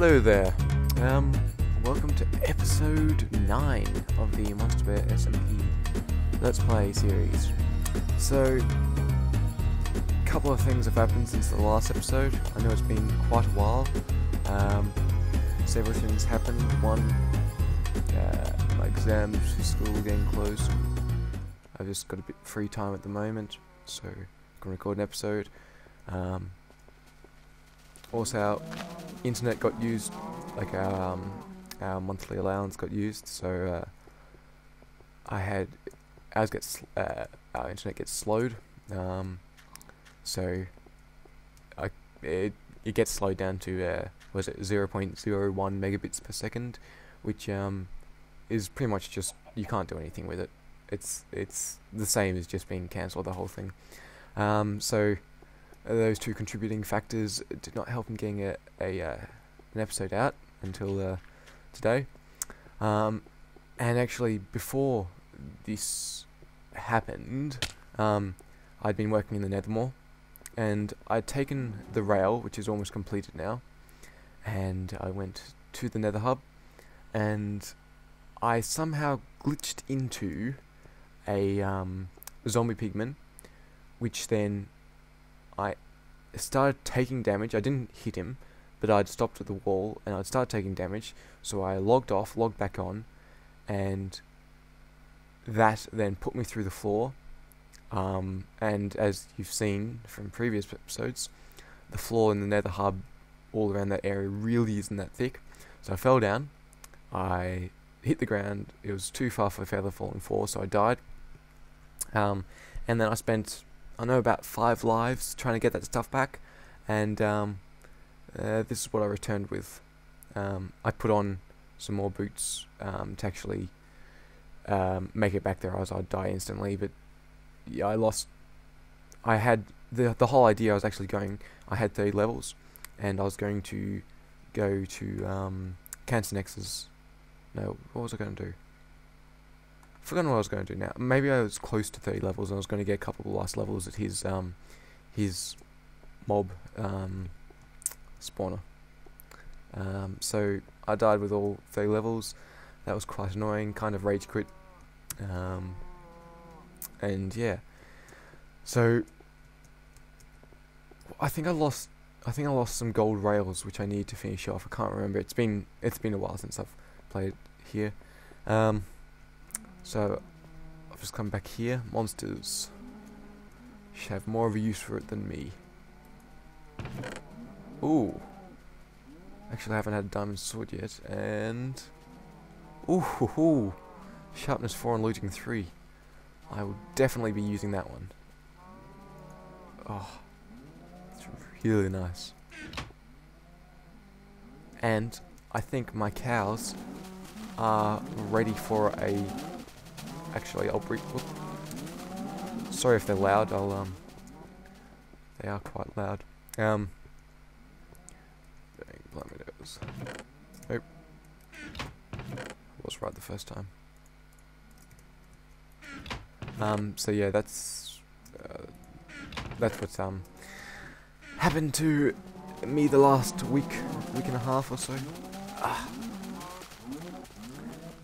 Hello there. Um, welcome to episode 9 of the Monstabear SMP Let's Play series. So, a couple of things have happened since the last episode. I know it's been quite a while. Um, several things happened. One, uh, my exams for school getting close. I've just got a bit free time at the moment, so I can record an episode. Um, also, our internet got used, like our um, our monthly allowance got used, so uh, I had ours gets uh, our internet gets slowed, um, so I it it gets slowed down to uh, was it zero point zero one megabits per second, which um is pretty much just you can't do anything with it. It's it's the same as just being cancelled the whole thing. Um, so those two contributing factors did not help in getting a, a uh, an episode out until uh, today. Um, and actually, before this happened, um, I'd been working in the Nethermore, and I'd taken the rail, which is almost completed now, and I went to the Nether Hub, and I somehow glitched into a um, zombie pigman, which then I started taking damage. I didn't hit him, but I'd stopped at the wall and I'd started taking damage. So I logged off, logged back on, and that then put me through the floor. Um, and as you've seen from previous episodes, the floor in the nether hub all around that area really isn't that thick. So I fell down. I hit the ground. It was too far for feather falling fall, so I died. Um, and then I spent I know about five lives trying to get that stuff back, and um, uh, this is what I returned with. Um, I put on some more boots um, to actually um, make it back there, as I'd die instantly. But yeah, I lost. I had the the whole idea. I was actually going. I had 30 levels, and I was going to go to um, Cancinex's. No, what was I going to do? Forgotten what I was going to do now. Maybe I was close to 30 levels and I was going to get a couple of last levels at his um his mob um spawner. Um, so I died with all 30 levels. That was quite annoying, kind of rage quit. Um, and yeah. So I think I lost I think I lost some gold rails which I need to finish off. I can't remember. It's been it's been a while since I've played here. Um, so, I've just come back here. MoNsTAZz should have more of a use for it than me. Ooh. Actually, I haven't had a diamond sword yet. And... Ooh, hoo, hoo. Sharpness 4 and looting 3. I will definitely be using that one. Oh. It's really nice. And I think my cows are ready for a Actually, I'll breathe. Sorry if they're loud. I'll um. They are quite loud. Um. Blamidos. Nope. Was right the first time. Um. So yeah, that's uh, that's what's um happened to me the last week, week and a half or so. Ah.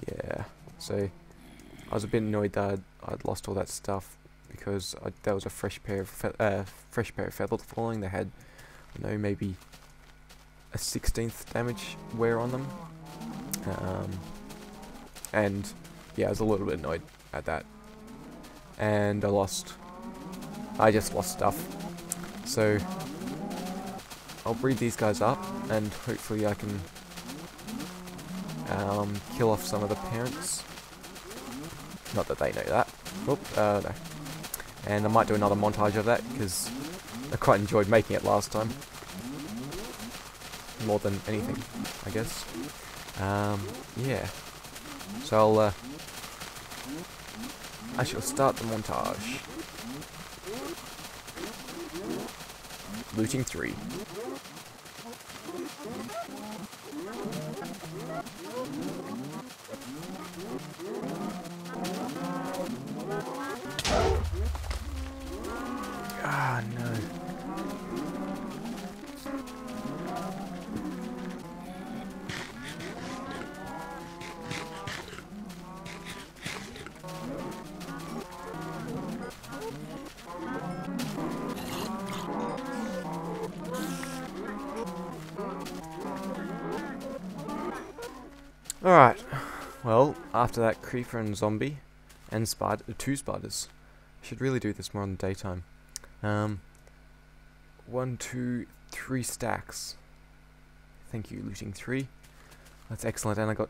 Yeah. So. I was a bit annoyed that I'd, lost all that stuff because I, that was a fresh pair of uh, fresh pair of feathers falling. They had, you know, maybe a 16th damage wear on them. Um, and yeah, I was a little bit annoyed at that. And I lost, I just lost stuff. So I'll breed these guys up and hopefully I can um, kill off some of the parents. Not that they know that. Oop, uh, no. And I might do another montage of that, because I quite enjoyed making it last time. More than anything, I guess. Um, yeah. So I'll, uh, I shall start the montage. Looting 3. After that creeper and zombie, and spider, two spiders, I should really do this more in the daytime. Um, one, two, three stacks. Thank you, looting three. That's excellent, and I got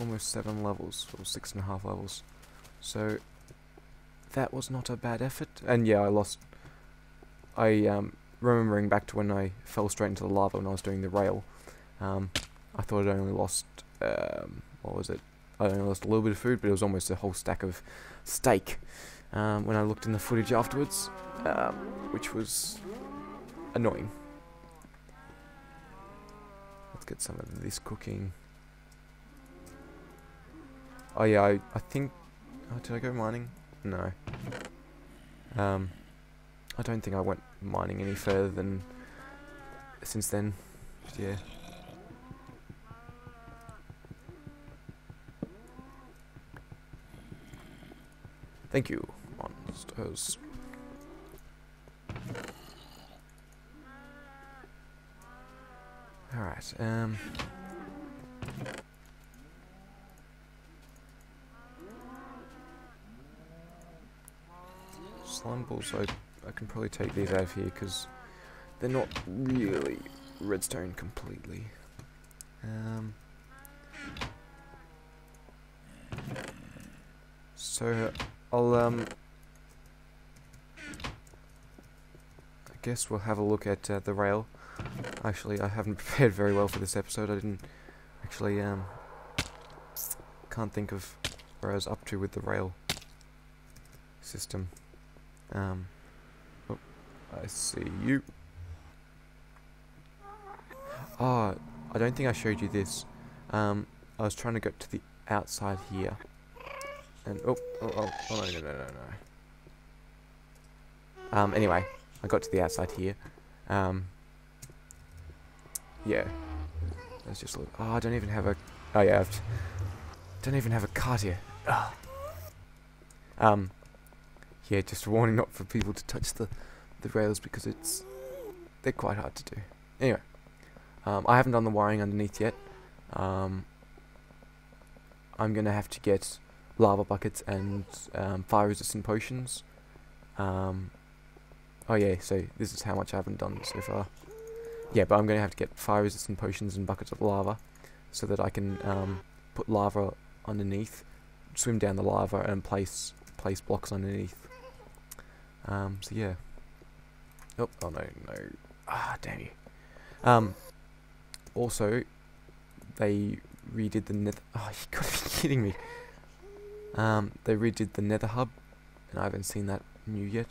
almost seven levels, or six and a half levels. So, that was not a bad effort. And yeah, I lost... I, um, remembering back to when I fell straight into the lava when I was doing the rail, um, I thought I'd only lost, um, what was it? I only lost a little bit of food, but it was almost a whole stack of steak um, when I looked in the footage afterwards, um, which was annoying. Let's get some of this cooking. Oh yeah, I, I think... Oh, did I go mining? No. Um, I don't think I went mining any further than since then. Yeah. Thank you, MoNsTAZz. Alright, um... Slime balls, I, I can probably take these out of here because they're not really redstone completely. Um... So, I'll, um... I guess we'll have a look at uh, the rail. Actually, I haven't prepared very well for this episode. I didn't actually, um... Can't think of where I was up to with the rail system. Um... Oh, I see you. Ah, oh, I don't think I showed you this. Um, I was trying to get to the outside here. And, oh, oh, oh, oh, no, no, no, no. Um, anyway, I got to the outside here. Um, yeah. Let's just look. Oh, I don't even have a, oh yeah, I don't even have a cart here. Ugh. Um, yeah, just a warning not for people to touch the, the rails because it's, they're quite hard to do. Anyway, um, I haven't done the wiring underneath yet. Um, I'm to have to get lava buckets and um, fire resistant potions. Um, oh yeah, so this is how much I haven't done so far. Yeah, but I'm going to have to get fire resistant potions and buckets of lava so that I can um, put lava underneath, swim down the lava and place place blocks underneath. Um, so yeah. Oh, oh no, no. Ah, damn you. Um, also, they redid the nether. Oh, you gotta be kidding me. Um, they redid the nether hub, and I haven't seen that new yet.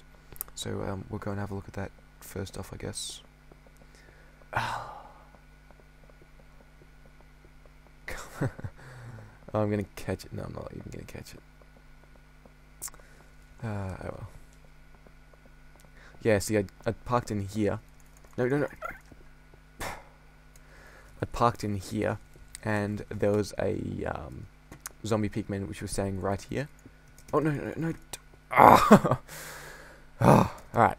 So um, we'll go and have a look at that first off, I guess. I'm gonna catch it. No, I'm not even gonna catch it. Uh, oh well. Yeah, see, I, I parked in here. No, no, no. I parked in here, and there was a um, zombie pigman which was saying right here. Oh no no no! Ah! oh, all right.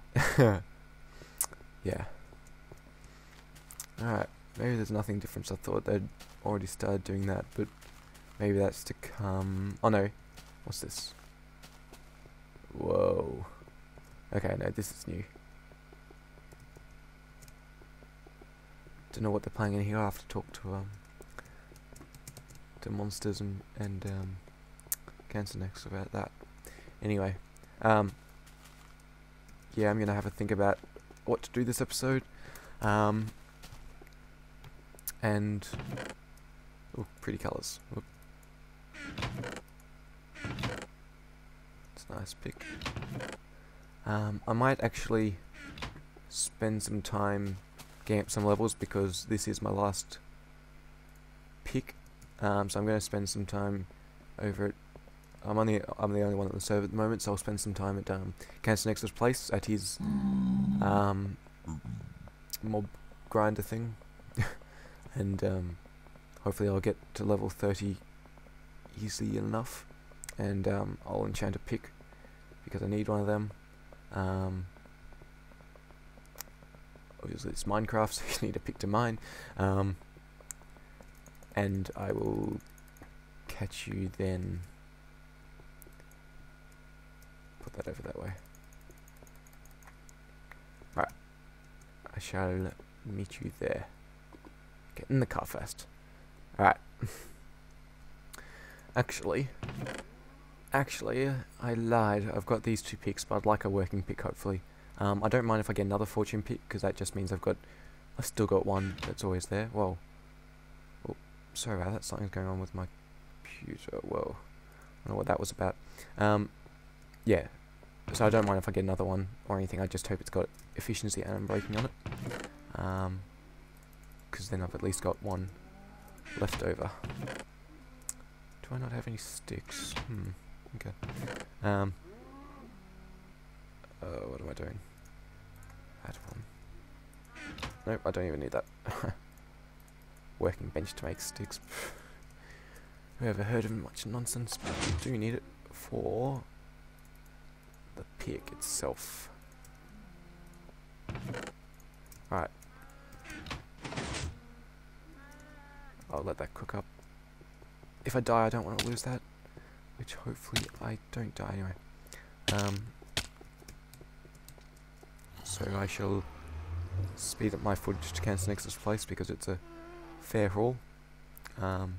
yeah. All right. Maybe there's nothing different. I thought they'd already started doing that, but maybe that's to come. Oh no! What's this? Whoa. Okay, no, this is new. Don't know what they're playing in here. I have to talk to um to MoNsTAZz and um, Cancinex about that. Anyway, um, yeah, I'm gonna have a think about what to do this episode. Um, and oh, pretty colours. It's a nice pick. Um, I might actually spend some time up some levels because this is my last pick um, so I'm going to spend some time over at I'm only I'm the only one at the server at the moment, so I'll spend some time at um, Cancinex's place at his um, mob grinder thing, and um, hopefully I'll get to level 30 easily enough, and um, I'll enchant a pick because I need one of them. Um, obviously it's Minecraft, so you need a pick to mine. Um, and I will catch you then. Put that over that way. Right. I shall meet you there. Get in the car first. Alright. actually, actually, I lied. I've got these two picks, but I'd like a working pick, hopefully. Um, I don't mind if I get another fortune pick, because that just means I've got, I've still got one that's always there. Whoa. Sorry about that. Something's going on with my computer. Whoa. I don't know what that was about. Um, yeah. So I don't mind if I get another one or anything. I just hope it's got efficiency and braking on it. Um, because then I've at least got one left over. Do I not have any sticks? Hmm. Okay. Um. Uh, what am I doing? Add one. Nope, I don't even need that. Working bench to make sticks. Who ever heard of much nonsense? But you do need it for the pick itself. Alright. I'll let that cook up. If I die, I don't want to lose that. Which hopefully I don't die anyway. Um, so I shall speed up my footage to Cancinex's place because it's a fair haul. Um,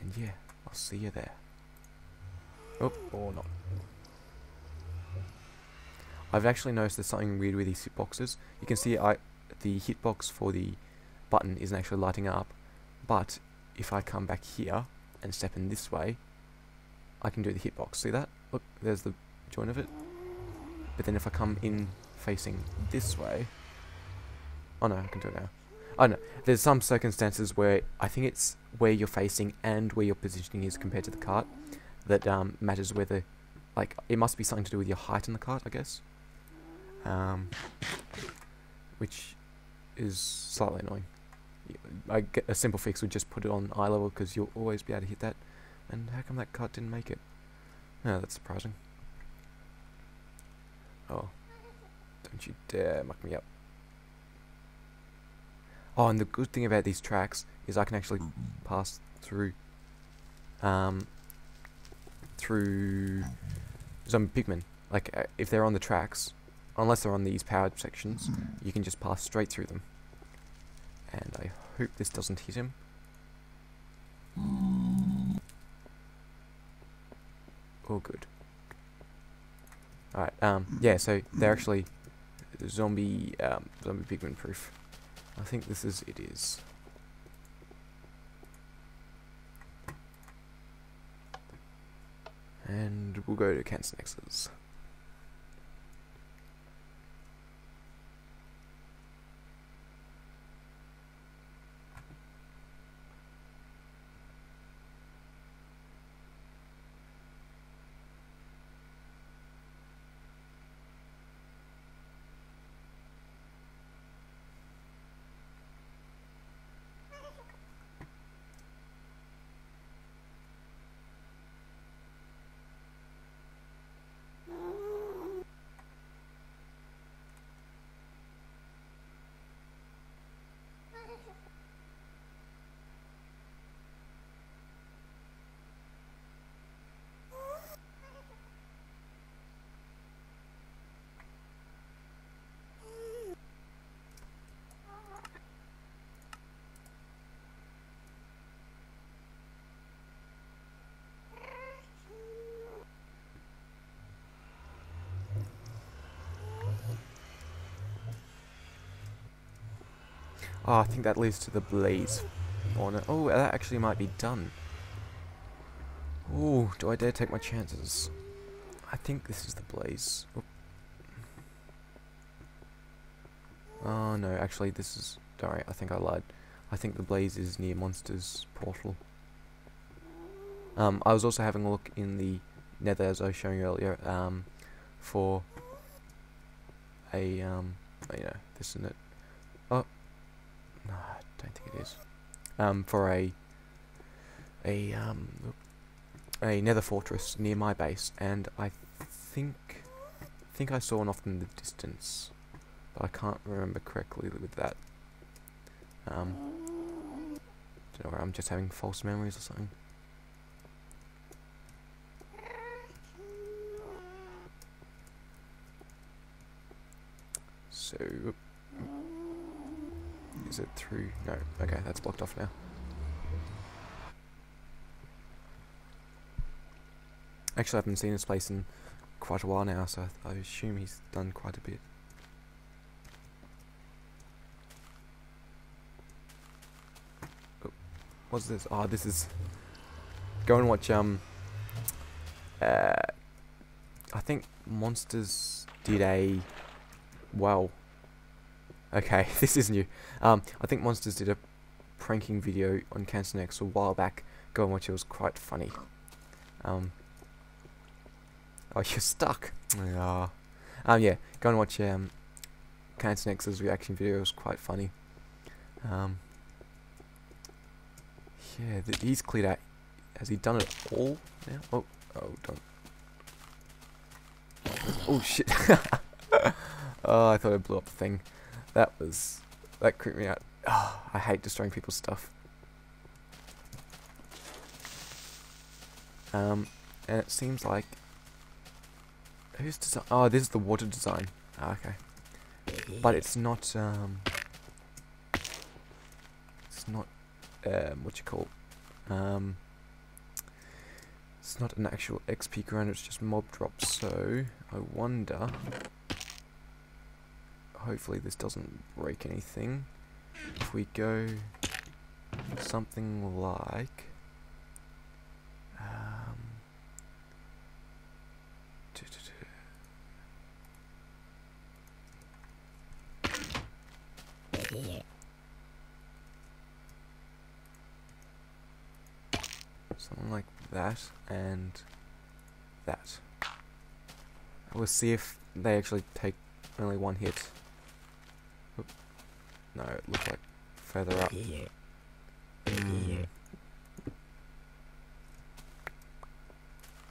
and yeah, I'll see you there. Oh, or not. I've actually noticed there's something weird with these hitboxes. You can see I the hitbox for the button isn't actually lighting up, but if I come back here and step in this way, I can do the hitbox. See that? Look, there's the joint of it. But then if I come in facing this way, oh no, I can do it now. Oh no, there's some circumstances where I think it's where you're facing and where your positioning is compared to the cart that um, matters whether, like, it must be something to do with your height in the cart, I guess. Um, which is slightly annoying. I get a simple fix would just put it on eye level because you'll always be able to hit that. And how come that cart didn't make it? Oh, that's surprising. Oh, don't you dare muck me up. Oh, and the good thing about these tracks is I can actually pass through, um, through zombie pigmen. Like, uh, if they're on the tracks, unless they're on these powered sections, you can just pass straight through them. And I hope this doesn't hit him. Oh, good. Alright, um, yeah, so they're actually zombie, um, zombie pigman proof. I think this is, it is. And we'll go to Cancinex's. Oh, I think that leads to the blaze it. Oh, that actually might be done. Oh, do I dare take my chances? I think this is the blaze. Oh no, actually this is... Sorry, I think I lied. I think the blaze is near MoNsTAZz's portal. Um, I was also having a look in the nether, as I was showing you earlier, um, for a, um, you know, this and it. I think it is. Um, for a a um a nether fortress near my base, and I think think I saw one off in the distance, but I can't remember correctly with that. Um, Don't know, I'm just having false memories or something. So, is it through? No. Okay, that's blocked off now. Actually, I haven't seen this place in quite a while now, so I, I assume he's done quite a bit. Oh, what's this? Oh, this is. Go and watch. Um. Uh. I think MoNsTAZz did a. Well. Okay, this is new. Um, I think MoNsTAZz did a pranking video on Cancinex a while back. Go and watch it. It was quite funny. Um. Oh, you're stuck. Yeah. Um, yeah. Go and watch um, Cancinex's reaction video. It was quite funny. Um. Yeah, th he's cleared out. Has he done it all now? Oh, oh, don't. Oh shit. oh, I thought I blew up the thing. That was that creeped me out. Oh, I hate destroying people's stuff. Um, and it seems like Who's design? Oh, this is the water design. Ah, okay. But it's not, um... It's not, um, what you call Um... It's not an actual XP grinder, it's just mob drops, so... I wonder... Hopefully this doesn't break anything. If we go... Something like... Um... Something like that and that. We'll see if they actually take only one hit. Oop. No, it looks like further up. Mm.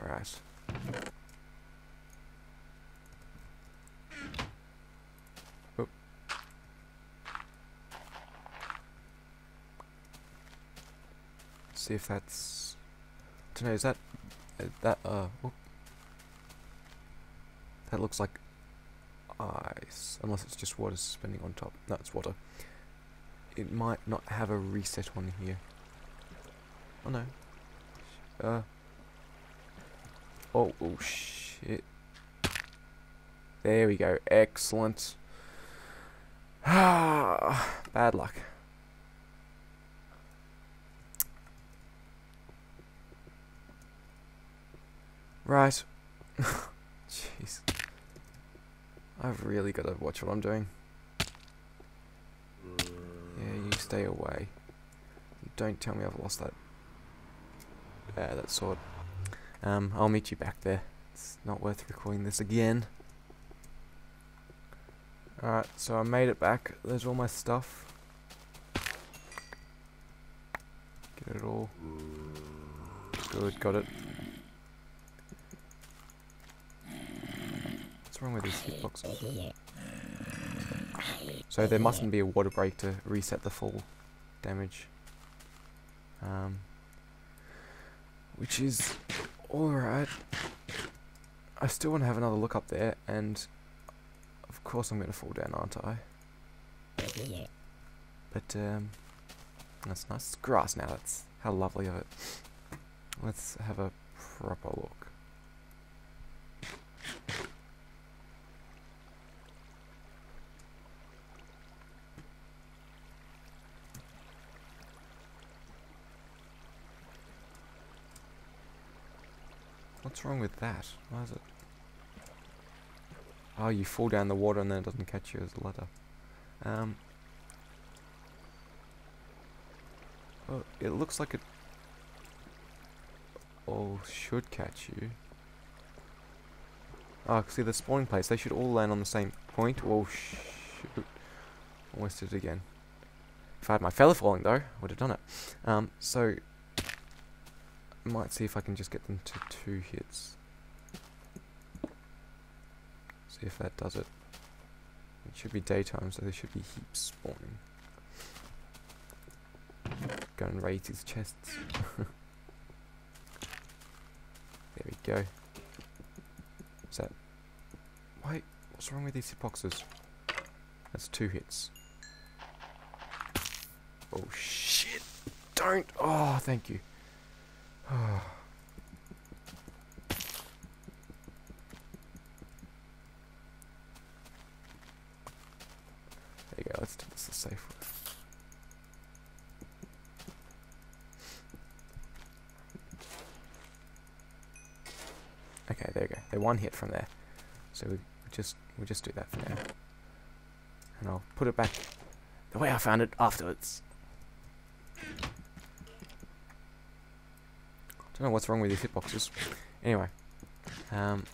Alright. see if that's. I don't know. Is that uh, that uh? Whoop. That looks like ice, unless it's just water spinning on top. No, it's water. It might not have a reset on here. Oh no. Uh. Oh, oh shit. There we go. Excellent. Ah, bad luck. Right. Jeez. I've really got to watch what I'm doing. Yeah, you stay away. Don't tell me I've lost that. Yeah, that sword. Um, I'll meet you back there. It's not worth recording this again. Alright, so I made it back. There's all my stuff. Get it all. Good, got it. What's wrong with these hitboxes? So there mustn't be a water break to reset the full damage. Um, which is alright. I still want to have another look up there, and of course I'm going to fall down, aren't I? But, um, that's nice. It's grass now, that's how lovely of it. Let's have a proper look. What's wrong with that? Why is it? Oh, you fall down the water and then it doesn't catch you as a ladder. Um. Oh, it looks like it all should catch you. Oh, see the spawning place. They should all land on the same point. Oh, shoot. Almost did it again. If I had my feather falling, though, I would have done it. Um, so, might see if I can just get them to two hits. See if that does it. It should be daytime, so there should be heaps spawning. go and raise these chests. there we go. Is that... Wait, what's wrong with these hitboxes? That's two hits. Oh shit! Don't! Oh, thank you. There you go, let's do this the safe way. Okay, there you go. They're one hit from there. So we just we'll just do that for now. And I'll put it back the way I found it afterwards. Don't know what's wrong with these hitboxes. Anyway, um,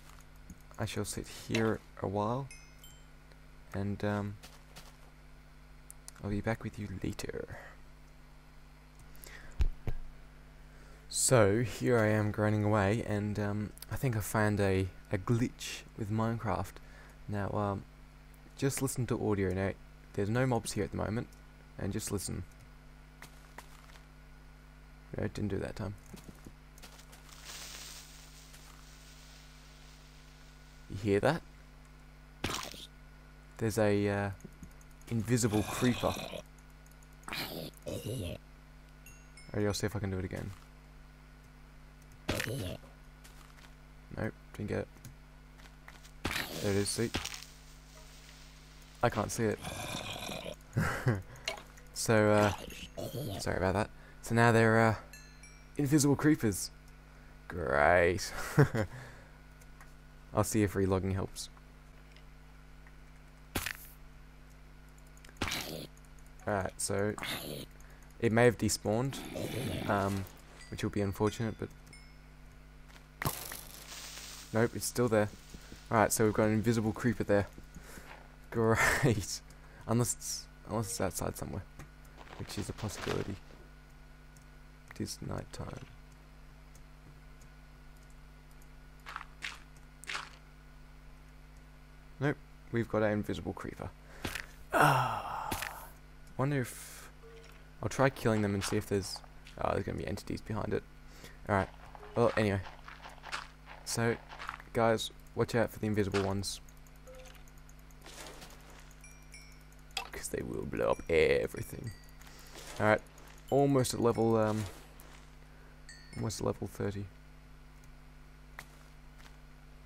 I shall sit here a while, and um, I'll be back with you later. So here I am grinding away, and um, I think I found a a glitch with Minecraft. Now, um, just listen to audio. Now, there's no mobs here at the moment, and just listen. No, it didn't do that time. Hear that? There's a uh, invisible creeper. Alright, I'll see if I can do it again. Nope, didn't get it. There it is, see? I can't see it. so, uh, sorry about that. So now they're, uh, invisible creepers. Great. I'll see if relogging helps. Alright, so it may have despawned, um, which will be unfortunate, but nope, it's still there. Alright, so we've got an invisible creeper there. Great. unless it's unless it's outside somewhere, which is a possibility. It is night time. Nope, we've got our invisible creeper. Wonder if I'll try killing them and see if there's oh, there's gonna be entities behind it. All right. Well, anyway. So, guys, watch out for the invisible ones. Because they will blow up everything. Alright, almost at level, um, almost level 30.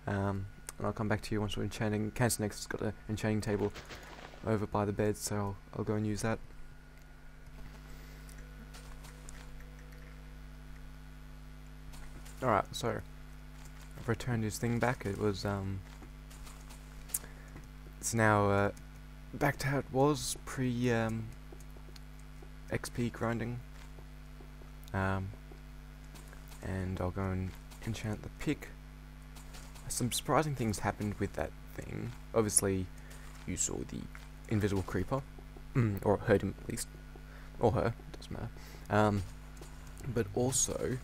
Um, and I'll come back to you once we're enchanting. Cancinex has got an enchanting table over by the bed, so I'll, I'll go and use that. Alright, so I've returned his thing back. It was um it's now uh, back to how it was pre um, XP grinding. Um, and I'll go and enchant the pick. Some surprising things happened with that thing. Obviously, you saw the invisible creeper, or heard him at least, or her, doesn't matter. Um, but also,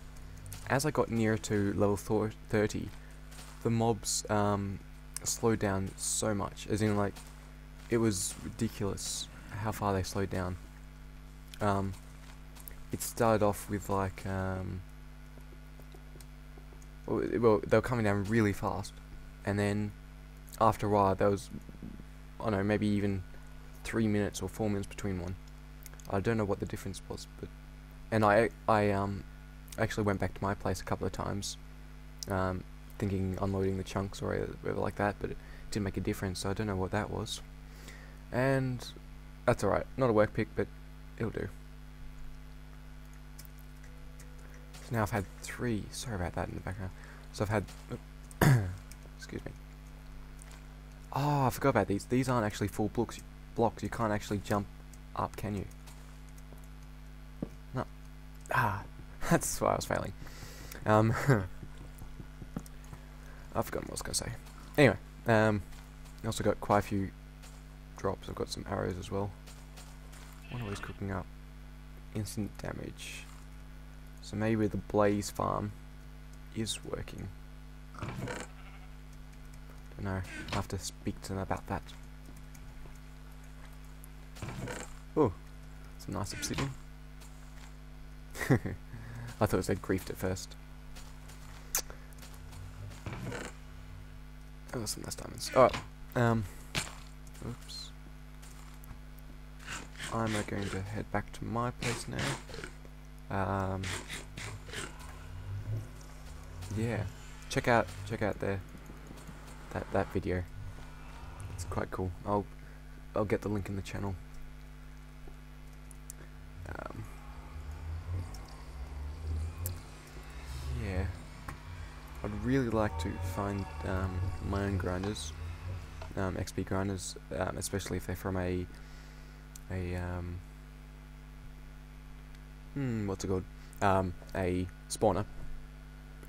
as I got nearer to level 30, the mobs um, slowed down so much. As in, like, it was ridiculous how far they slowed down. Um, it started off with like, um, well, they were coming down really fast, and then after a while, there was, I don't know, maybe even three minutes or four minutes between one. I don't know what the difference was, but and I I um actually went back to my place a couple of times, um, thinking unloading the chunks or whatever like that, but it didn't make a difference. So I don't know what that was. And that's alright. Not a work pick, but it'll do. Now I've had three. Sorry about that in the background. So I've had. excuse me. Oh, I forgot about these. These aren't actually full blocks. Blocks. You can't actually jump up, can you? No. Ah, that's why I was failing. Um, I've forgotten what I was to say. Anyway, um, I also got quite a few drops. I've got some arrows as well. What are we cooking up? Instant damage. So maybe the blaze farm is working. Don't know. I'll have to speak to them about that. Oh, some nice obsidian. I thought it said griefed at first. Oh, some nice diamonds. Oh, um, oops. I'm going to head back to my place now. Um, yeah, check out check out there that that video. It's quite cool. I'll I'll get the link in the channel. Um, yeah, I'd really like to find um, my own grinders, um, XP grinders, um, especially if they're from a a um, hmm, what's it called? Um, a spawner.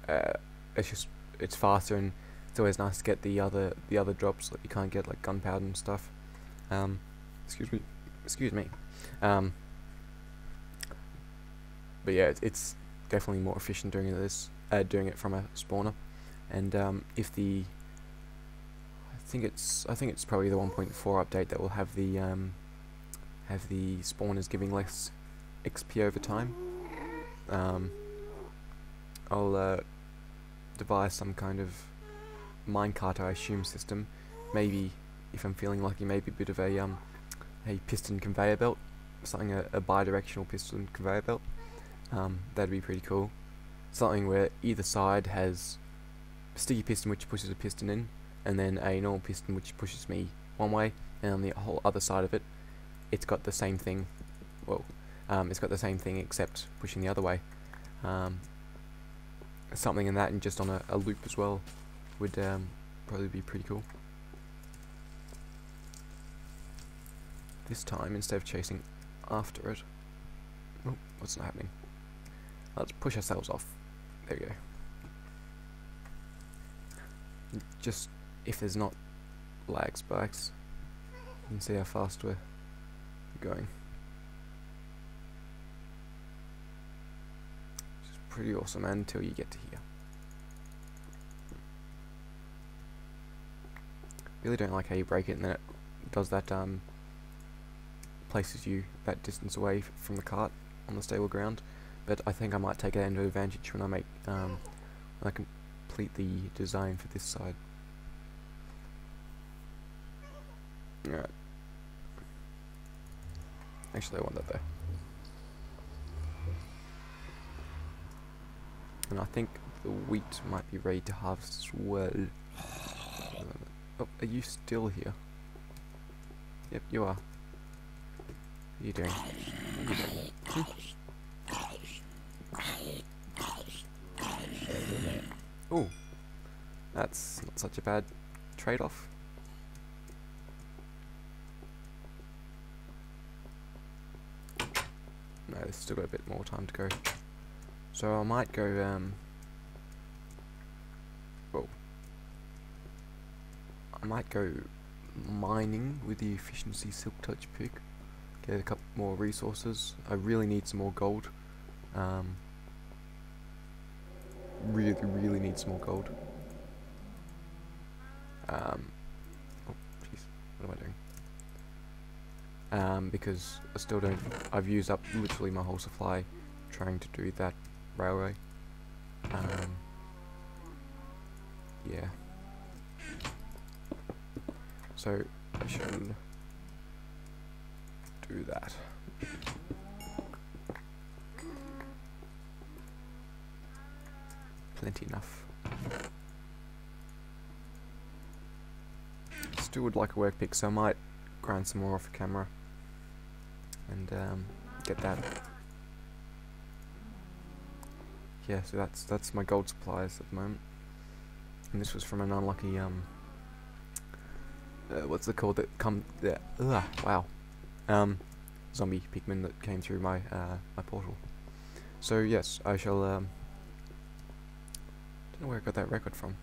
Uh, it's just it's faster and it's always nice to get the other the other drops that you can't get like gunpowder and stuff. Um, excuse me, excuse me. Um, but yeah, it's, it's definitely more efficient doing this, uh, doing it from a spawner. And um, if the, I think it's I think it's probably the 1.4 update that will have the um, have the spawners giving less XP over time. Um, I'll uh, devise some kind of minecart, I assume, system. Maybe, if I'm feeling lucky, maybe a bit of a um, a piston conveyor belt, something a, a bi-directional piston conveyor belt. Um, that'd be pretty cool. Something where either side has a sticky piston which pushes a piston in, and then a normal piston which pushes me one way, and on the whole other side of it, it's got the same thing. Well, um, it's got the same thing except pushing the other way. Um, something in that, and just on a, a loop as well, would um, probably be pretty cool. This time, instead of chasing after it, oh, what's not happening? Let's push ourselves off. There we go. Just if there's not lag spikes, you can see how fast we're going. Which is pretty awesome until you get to here. Really don't like how you break it and then it does that um places you that distance away from the cart on the stable ground but I think I might take that into advantage when I make um, when I complete the design for this side. Alright. Actually, I want that there. And I think the wheat might be ready to harvest as well. Oh, are you still here? Yep, you are. What are you doing? Oh, that's not such a bad trade-off. No, there's still got a bit more time to go. So I might go, um... Well... I might go mining with the efficiency silk touch pick. Get a couple more resources. I really need some more gold. Um, really, really need some more gold. Um, oh, jeez, what am I doing? Um, because I still don't, I've used up literally my whole supply trying to do that railway. Um, yeah. So, I should do that. plenty enough. Still would like a work pick, so I might grind some more off the camera and um, get that. Yeah, so that's that's my gold supplies at the moment, and this was from an unlucky um. Uh, what's it called that come yeah, ugh, wow um zombie pigman that came through my uh, my portal so yes I shall um don't know where I got that record from.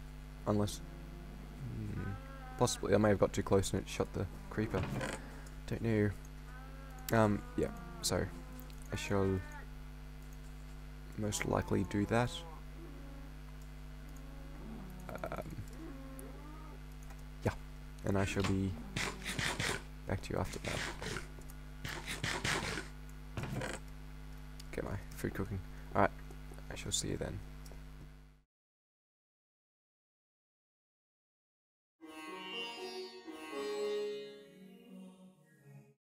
Unless... Mm, possibly, I may have got too close and it shot the creeper. Don't know. Um, yeah, so I shall most likely do that. Um, yeah, and I shall be back to you after that. Get my food cooking. Alright, I shall see you then.